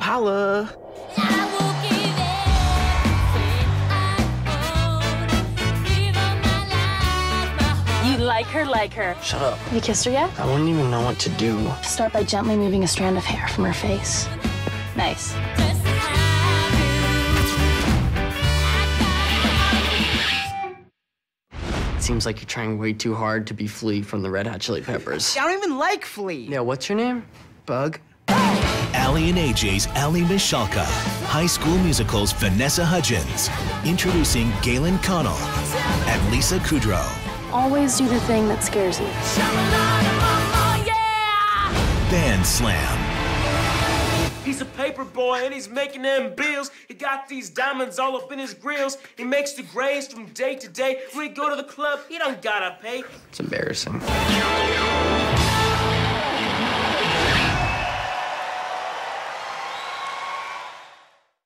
Holla. You like her, like her. Shut up. Have you kissed her yet? I wouldn't even know what to do. Start by gently moving a strand of hair from her face. Nice. Seems like you're trying way too hard to be Flea from the Red Hot Chili Peppers. I don't even like Flea. Yeah, what's your name? Bug? Aly and AJ's Aly Michalka. High School Musical's Vanessa Hudgens. Introducing Gaelan Connell and Lisa Kudrow. Always do the thing that scares you. Bandslam. He's a paper boy and he's making them bills. He got these diamonds all up in his grills. He makes the grades from day to day. When he go to the club, he don't gotta pay. It's embarrassing.